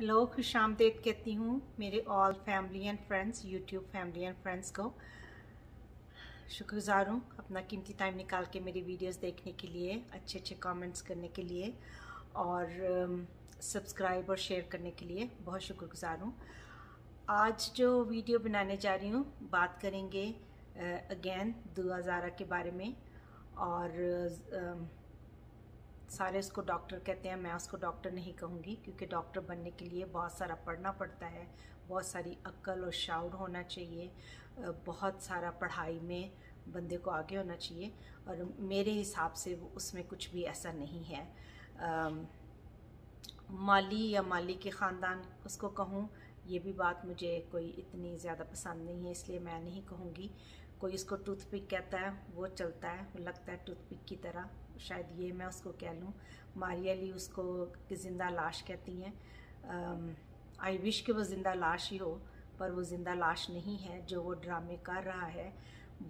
Hello खुश आमदेद कहती हूँ मेरे all family and friends YouTube family and friends को। शुक्रगुजार हूँ अपना कीमती टाइम निकाल के मेरी वीडियोस देखने के लिए अच्छे अच्छे कमेंट्स करने के लिए और सब्सक्राइब um, और शेयर करने के लिए बहुत शुक्रगुजार हूँ। आज जो वीडियो बनाने जा रही हूँ बात करेंगे अगेन uh, दुआ के बारे में और uh, सारे उसको डॉक्टर कहते हैं मैं उसको डॉक्टर नहीं कहूँगी क्योंकि डॉक्टर बनने के लिए बहुत सारा पढ़ना पड़ता है बहुत सारी अक्ल और शाउर होना चाहिए बहुत सारा पढ़ाई में बंदे को आगे होना चाहिए और मेरे हिसाब से उसमें कुछ भी ऐसा नहीं है। आ, माली या माली के ख़ानदान उसको कहूँ ये भी बात मुझे कोई इतनी ज़्यादा पसंद नहीं है इसलिए मैं नहीं कहूँगी। कोई इसको टूथपिक कहता है वो चलता है वो लगता है टूथपिक की तरह। शायद ये मैं उसको कह लूँ मारिया ली उसको ज़िंदा लाश कहती हैं। आई विश कि वो ज़िंदा लाश ही हो पर वो ज़िंदा लाश नहीं है जो वो ड्रामे कर रहा है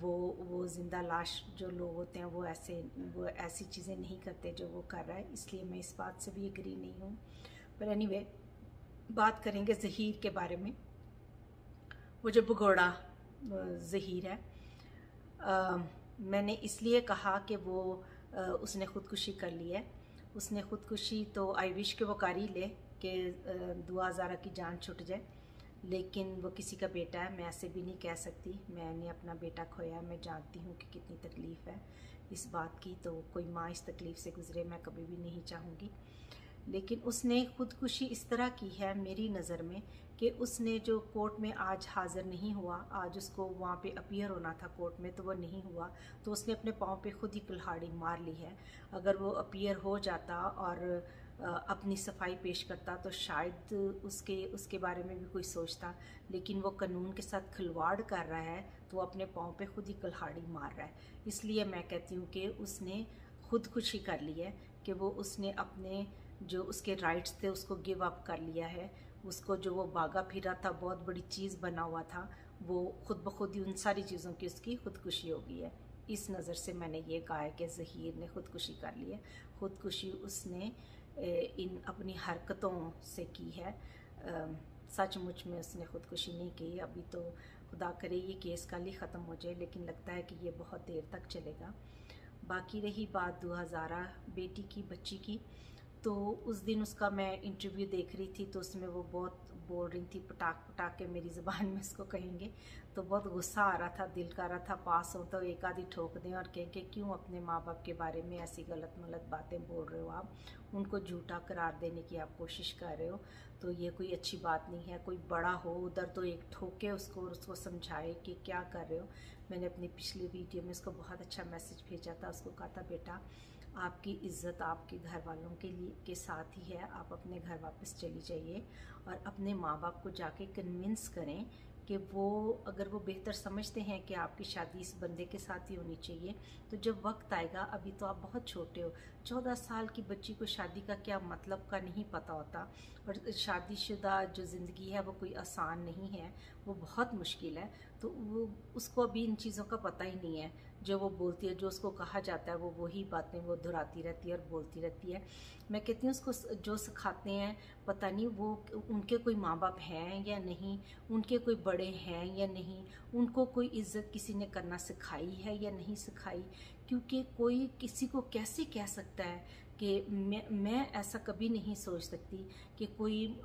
वो वो ज़िंदा लाश जो लोग होते हैं वो ऐसे वो ऐसी चीज़ें नहीं करते जो वो कर रहा है इसलिए मैं इस बात से भी एग्री नहीं हूँ। पर एनी anyway, बात करेंगे जहीर के बारे में। वो जो भगोड़ा जहीर है आ, मैंने इसलिए कहा कि वो उसने ख़ुदकुशी कर ली है। उसने ख़ुदकुशी तो आई विश के वो कर ही ले कि दुआ ज़ारा की जान छुट जाए। लेकिन वो किसी का बेटा है, मैं ऐसे भी नहीं कह सकती। मैंने अपना बेटा खोया मैं जानती हूँ कि कितनी तकलीफ़ है। इस बात की तो कोई माँ इस तकलीफ़ से गुज़रे, मैं कभी भी नहीं चाहूँगी। लेकिन उसने खुदकुशी इस तरह की है मेरी नज़र में कि उसने जो कोर्ट में आज हाज़िर नहीं हुआ, आज उसको वहाँ पे अपियर होना था कोर्ट में तो वो नहीं हुआ। तो उसने अपने पाँव पे खुद ही कुल्हाड़ी मार ली है। अगर वो अपियर हो जाता और अपनी सफ़ाई पेश करता तो शायद उसके उसके बारे में भी कोई सोचता। लेकिन वो कानून के साथ खिलवाड़ कर रहा है तो अपने पाँव पे खुद ही कुल्हाड़ी मार रहा है। इसलिए मैं कहती हूँ कि उसने खुदकुशी कर ली है कि वो उसने अपने जो उसके राइट्स थे, उसको गिव अप कर लिया है। उसको जो वो भागा फिरा था, बहुत बड़ी चीज़ बना हुआ था, वो खुद ब खुद ही उन सारी चीज़ों की उसकी खुदकुशी हो गई है। इस नज़र से मैंने ये कहा है कि जहीर ने खुदकुशी कर ली है। खुदकुशी उसने इन अपनी हरकतों से की है। सचमुच में उसने खुदकुशी नहीं की। अभी तो खुदा करे ये केस कल ही ख़त्म हो जाए, लेकिन लगता है कि ये बहुत देर तक चलेगा। बाकी रही बात दो बेटी की, बच्ची की। तो उस दिन उसका मैं इंटरव्यू देख रही थी तो उसमें वो बहुत बोल रही थी पटाख पटाख के मेरी ज़बान में इसको कहेंगे। तो बहुत गुस्सा आ रहा था, दिल का रहा था, पास हो तो एक आधी ठोक दें और कहें कि क्यों अपने माँ बाप के बारे में ऐसी गलत मलत बातें बोल रहे हो आप? उनको झूठा करार देने की आप कोशिश कर रहे हो। तो ये कोई अच्छी बात नहीं है, कोई बड़ा हो, उधर तो एक ठोके उसको और उसको समझाए कि क्या कर रहे हो। मैंने अपनी पिछली वीडियो में उसको बहुत अच्छा मैसेज भेजा था, उसको कहा था, बेटा आपकी इज़्ज़त आपके घर वालों के लिए, के साथ ही है। आप अपने घर वापस चली जाइए और अपने माँ बाप को जाके कन्विंस करें कि वो, अगर वो बेहतर समझते हैं कि आपकी शादी इस बंदे के साथ ही होनी चाहिए तो जब वक्त आएगा, अभी तो आप बहुत छोटे हो। चौदह साल की बच्ची को शादी का क्या मतलब का नहीं पता होता और शादीशुदा जो ज़िंदगी है, वो कोई आसान नहीं है। वो बहुत मुश्किल है। तो वो, उसको अभी इन चीज़ों का पता ही नहीं है। जो वो बोलती है, जो उसको कहा जाता है, वो वही बातें वो दोहराती रहती है और बोलती रहती है। मैं कहती हूँ, उसको जो सिखाते हैं, पता नहीं वो उनके कोई माँ बाप हैं या नहीं, उनके कोई बड़े हैं या नहीं, उनको कोई इज़्ज़त किसी ने करना सिखाई है या नहीं सिखाई? क्योंकि कोई किसी को कैसे कह सकता है? कि मैं मैं ऐसा कभी नहीं सोच सकती कि कोई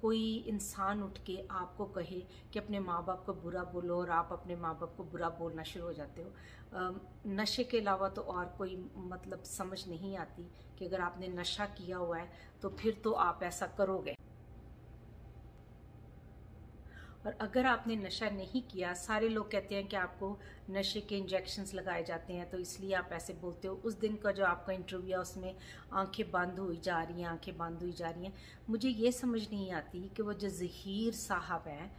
कोई इंसान उठ के आपको कहे कि अपने माँ बाप को बुरा बोलो और आप अपने माँ बाप को बुरा बोलना शुरू हो जाते हो। नशे के अलावा तो और कोई मतलब समझ नहीं आती कि अगर आपने नशा किया हुआ है तो फिर तो आप ऐसा करोगे। और अगर आपने नशा नहीं किया, सारे लोग कहते हैं कि आपको नशे के इंजेक्शन्स लगाए जाते हैं तो इसलिए आप ऐसे बोलते हो। उस दिन का जो आपका इंटरव्यू है, उसमें आँखें बंद हुई जा रही हैं, आँखें बंद हुई जा रही हैं। मुझे ये समझ नहीं आती कि वो जो जहीर साहब हैं,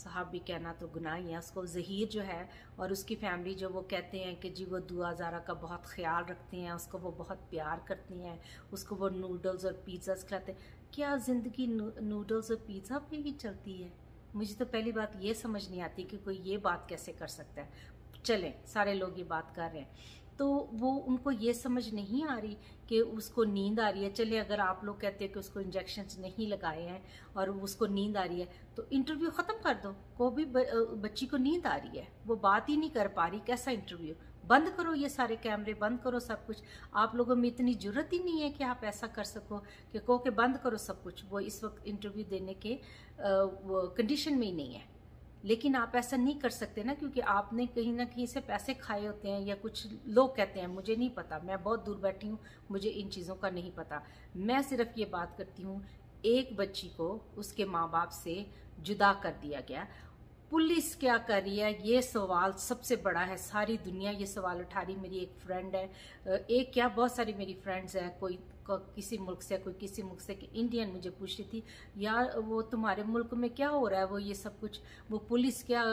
साहब भी कहना तो गुनाह ही है, उसको जहीर जो है और उसकी फैमिली जो वो कहते हैं कि जी वो दुआ ज़ारा का बहुत ख्याल रखते हैं, उसको वो बहुत प्यार करती हैं, उसको वो नूडल्स और पिज़्ज़ास खिलाते हैं। क्या ज़िंदगी नूडल्स और पिज़्ज़ा पे ही चलती है? मुझे तो पहली बात ये समझ नहीं आती कि कोई ये बात कैसे कर सकता है। चलें, सारे लोग ये बात कर रहे हैं। तो वो, उनको ये समझ नहीं आ रही कि उसको नींद आ रही है। चले, अगर आप लोग कहते हैं कि उसको इंजेक्शन नहीं लगाए हैं और उसको नींद आ रही है तो इंटरव्यू ख़त्म कर दो। को भी बच्ची को नींद आ रही है। वो बात ही नहीं कर पा रही, कैसा इंटरव्यू बंद करो ये सारे कैमरे, बंद करो सब कुछ। आप लोगों में इतनी ज़रूरत ही नहीं है कि आप ऐसा कर सको कि कहो कि बंद करो सब कुछ। वो इस वक्त इंटरव्यू देने के कंडीशन में ही नहीं है। लेकिन आप ऐसा नहीं कर सकते ना क्योंकि आपने कहीं ना कहीं से पैसे खाए होते हैं या कुछ लोग कहते हैं, मुझे नहीं पता। मैं बहुत दूर बैठी हूँ, मुझे इन चीज़ों का नहीं पता। मैं सिर्फ़ ये बात करती हूँ, एक बच्ची को उसके माँ बाप से जुदा कर दिया गया। पुलिस क्या कर रही है? ये सवाल सबसे बड़ा है। सारी दुनिया ये सवाल उठा रही मेरी एक फ्रेंड है। एक क्या बहुत सारी मेरी फ्रेंड्स हैं। कोई किसी मुल्क से कोई किसी मुल्क से कि इंडियन मुझे पूछ रही थी, यार, वो तुम्हारे मुल्क में क्या हो रहा है? वो ये सब कुछ, वो पुलिस क्या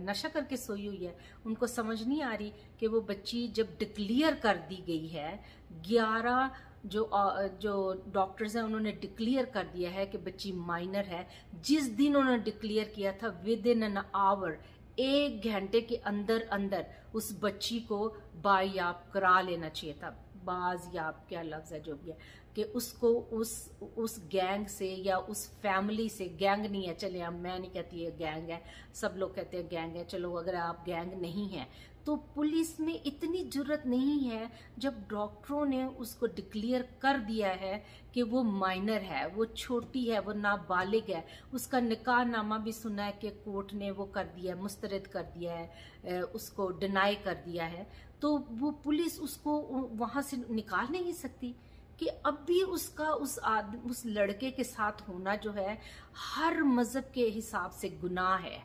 नशा करके सोई हुई है? उनको समझ नहीं आ रही कि वो बच्ची जब डिक्लियर कर दी गई है, ग्यारह जो जो डॉक्टर्स हैं, उन्होंने डिक्लेयर कर दिया है कि बच्ची माइनर है। जिस दिन उन्होंने डिक्लेयर किया था विद इन एन आवर एक घंटे के अंदर अंदर उस बच्ची को बायाब करा लेना चाहिए था। बाज या क्या लफ्ज है जो भी है, कि उसको उस उस गैंग से या उस फैमिली से, गैंग नहीं है, चले अब मैं नहीं कहती है गैंग है, सब लोग कहते हैं गैंग है, चलो अगर आप गैंग नहीं है तो पुलिस में इतनी ज़रूरत नहीं है जब डॉक्टरों ने उसको डिक्लेयर कर दिया है कि वो माइनर है, वो छोटी है, वो नाबालिग है। उसका निकाह नामा भी सुना है कि कोर्ट ने वो कर दिया है, मुस्तरद कर दिया है उसको डिनाई कर दिया है। तो वो पुलिस उसको वहाँ से निकाल नहीं सकती कि अब भी उसका उस आदमी उस लड़के के साथ होना जो है, हर मज़हब के हिसाब से गुनाह है,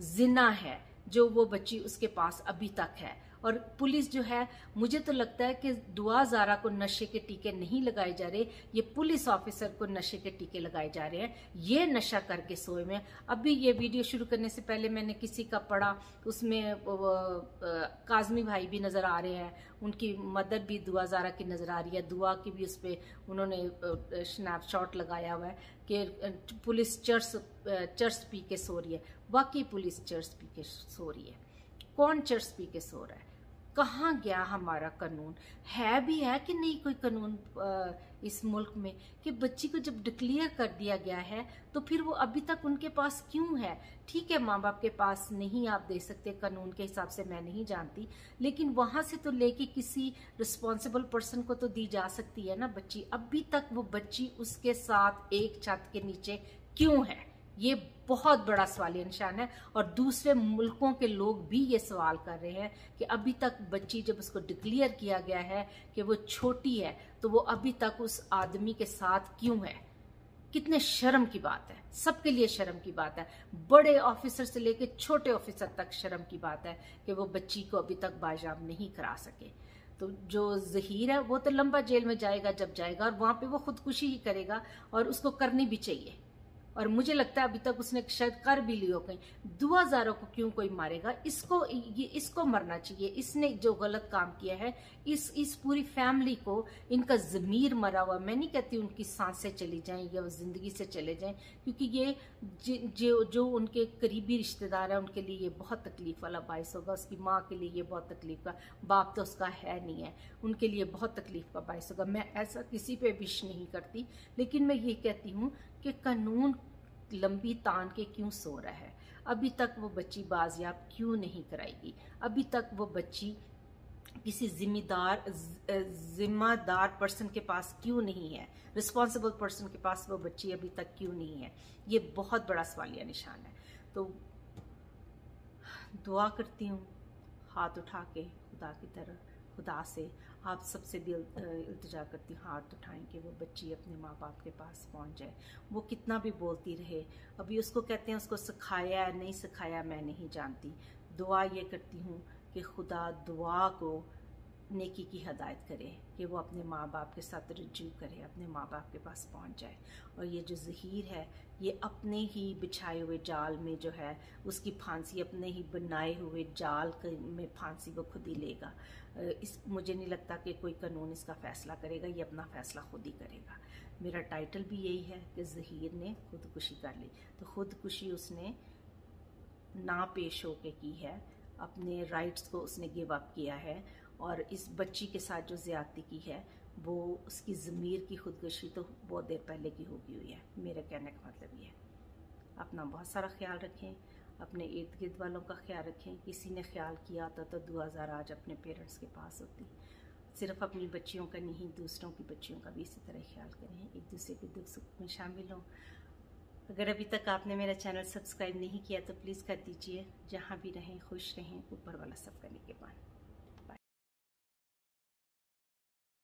जिना है। जो वो बच्ची उसके पास अभी तक है। और पुलिस जो है, मुझे तो लगता है कि दुआ जारा को नशे के टीके नहीं लगाए जा रहे, ये पुलिस ऑफिसर को नशे के टीके लगाए जा रहे हैं। ये नशा करके सोए में अभी ये वीडियो शुरू करने से पहले मैंने किसी का पढ़ा, उसमें काजमी भाई भी नज़र आ रहे हैं, उनकी मदर भी दुआ जारा की नज़र आ रही है, दुआ की भी उस पर उन्होंने स्नैपशॉट लगाया हुआ है कि पुलिस चर्च चर्च पी के सो रही है। वाकई पुलिस चर्च पी के सो रही है। कौन चर्च पी के सो रहा है? कहाँ गया हमारा कानून? है भी है कि नहीं कोई कानून इस मुल्क में? कि बच्ची को जब डिक्लेयर कर दिया गया है तो फिर वो अभी तक उनके पास क्यों है? ठीक है माँ बाप के पास नहीं आप दे सकते कानून के हिसाब से, मैं नहीं जानती। लेकिन वहाँ से तो लेके किसी रिस्पॉन्सिबल पर्सन को तो दी जा सकती है ना बच्ची? अभी तक वो बच्ची उसके साथ एक छत के नीचे क्यों है? ये बहुत बड़ा सवालिया निशान है। और दूसरे मुल्कों के लोग भी ये सवाल कर रहे हैं कि अभी तक बच्ची जब उसको डिक्लेयर किया गया है कि वो छोटी है तो वो अभी तक उस आदमी के साथ क्यों है? कितने शर्म की बात है। सबके लिए शर्म की बात है। बड़े ऑफिसर से लेकर छोटे ऑफिसर तक शर्म की बात है कि वो बच्ची को अभी तक बाजाब नहीं करा सके। तो जो जहीर है, वो तो लंबा जेल में जाएगा जब जाएगा और वहाँ पे वो खुदकुशी ही करेगा और उसको करनी भी चाहिए। और मुझे लगता है अभी तक उसने शायद कर भी लियो कहीं। दुआ जारों को क्यों कोई मारेगा? इसको, ये, इसको मरना चाहिए। इसने जो गलत काम किया है, इस इस पूरी फैमिली को इनका जमीर मरा हुआ मैं नहीं कहती उनकी साँसें चली जाएँ या ज़िंदगी से चले जाएँ, क्योंकि ये जो जो उनके करीबी रिश्तेदार हैं, उनके लिए ये बहुत तकलीफ़ वाला बायस होगा। उसकी माँ के लिए ये बहुत तकलीफ़ का बाप तो उसका है नहीं है। उनके लिए बहुत तकलीफ़ का बायस होगा। मैं ऐसा किसी पर विश नहीं करती, लेकिन मैं ये कहती हूँ कि कानून लंबी तान के क्यों सो रहा है? अभी तक वो बच्ची बाजियाब क्यों नहीं कराएगी? अभी तक वो बच्ची किसी जिम्मेदार जिम्मेदार पर्सन के पास क्यों नहीं है? रिस्पॉन्सिबल पर्सन के पास वो बच्ची अभी तक क्यों नहीं है? ये बहुत बड़ा सवालिया निशान है। तो दुआ करती हूँ, हाथ उठा के खुदा की तरह खुदा से आप सबसे दिल इल्तजा करती हाथ उठाएँ कि वो बच्ची अपने माँ बाप के पास पहुँच जाए। वो कितना भी बोलती रहे, अभी उसको कहते हैं, उसको सिखाया नहीं सिखाया मैं नहीं जानती। दुआ ये करती हूँ कि खुदा दुआ को नेकी की हदायत करे कि वो अपने माँ बाप के साथ रजू करे, अपने माँ बाप के पास पहुँच जाए। और ये जो जहीर है, ये अपने ही बिछाए हुए जाल में जो है, उसकी फांसी अपने ही बनाए हुए जाल में फांसी वो खुद ही लेगा। इस, मुझे नहीं लगता कि कोई कानून इसका फ़ैसला करेगा, ये अपना फ़ैसला खुद ही करेगा। मेरा टाइटल भी यही है कि जहीर ने खुदकुशी कर ली। तो खुदकुशी उसने ना पेश होके की है, अपने राइट्स को उसने गिव अप किया है। और इस बच्ची के साथ जो ज़्यादती की है, वो उसकी ज़मीर की खुदकशी तो बहुत देर पहले की होगी हुई है। मेरे कहने का मतलब ये है। अपना बहुत सारा ख्याल रखें, अपने इर्द गिर्द वालों का ख्याल रखें। किसी ने ख्याल किया होता तो दुआ ज़रा आज अपने पेरेंट्स के पास होती। सिर्फ़ अपनी बच्चियों का नहीं, दूसरों की बच्चियों का भी इसी तरह ख्याल करें। एक दूसरे के दुख सुख में शामिल हों। अगर अभी तक आपने मेरा चैनल सब्सक्राइब नहीं किया तो प्लीज़ कर दीजिए। जहाँ भी रहें, खुश रहें, ऊपर वाला सब करने के बाद